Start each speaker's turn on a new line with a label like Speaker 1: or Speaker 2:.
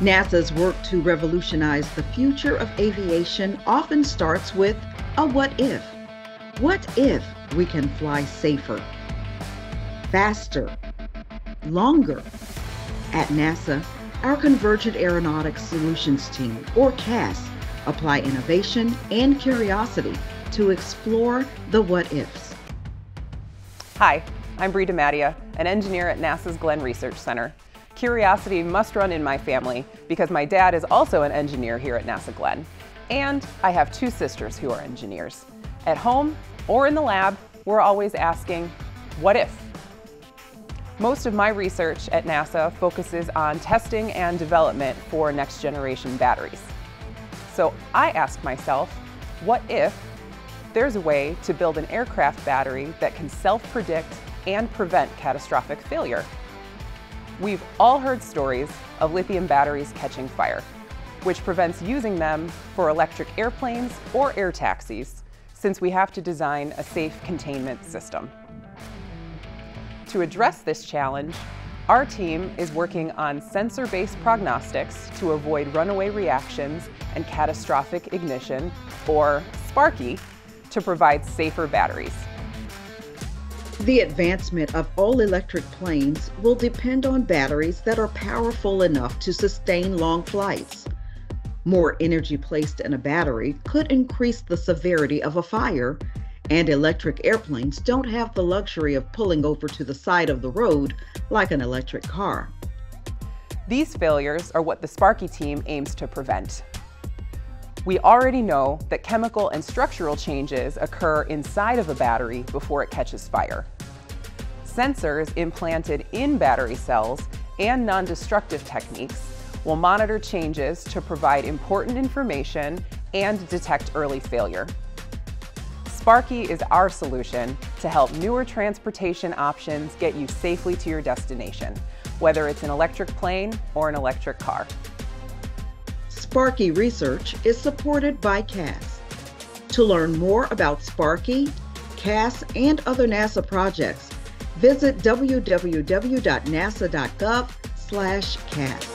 Speaker 1: NASA's work to revolutionize the future of aviation often starts with a what if. What if we can fly safer, faster, longer? At NASA, our Convergent Aeronautics Solutions team, or CAS, apply innovation and curiosity to explore the what ifs.
Speaker 2: Hi, I'm Bree DeMattia, an engineer at NASA's Glenn Research Center. Curiosity must run in my family because my dad is also an engineer here at NASA Glenn. And I have two sisters who are engineers. At home or in the lab, we're always asking, what if? Most of my research at NASA focuses on testing and development for next generation batteries. So I ask myself, what if there's a way to build an aircraft battery that can self-predict and prevent catastrophic failure? We've all heard stories of lithium batteries catching fire, which prevents using them for electric airplanes or air taxis, since we have to design a safe containment system. To address this challenge, our team is working on sensor-based prognostics to avoid runaway reactions and catastrophic ignition, or SPARRCI, to provide safer batteries.
Speaker 1: The advancement of all electric planes will depend on batteries that are powerful enough to sustain long flights. More energy placed in a battery could increase the severity of a fire, and electric airplanes don't have the luxury of pulling over to the side of the road like an electric car.
Speaker 2: These failures are what the SPARRCI team aims to prevent. We already know that chemical and structural changes occur inside of a battery before it catches fire. Sensors implanted in battery cells and non-destructive techniques will monitor changes to provide important information and detect early failure. SPARRCI is our solution to help newer transportation options get you safely to your destination, whether it's an electric plane or an electric car.
Speaker 1: SPARRCI research is supported by CAS. To learn more about SPARRCI, CAS, and other NASA projects, visit www.nasa.gov/cas.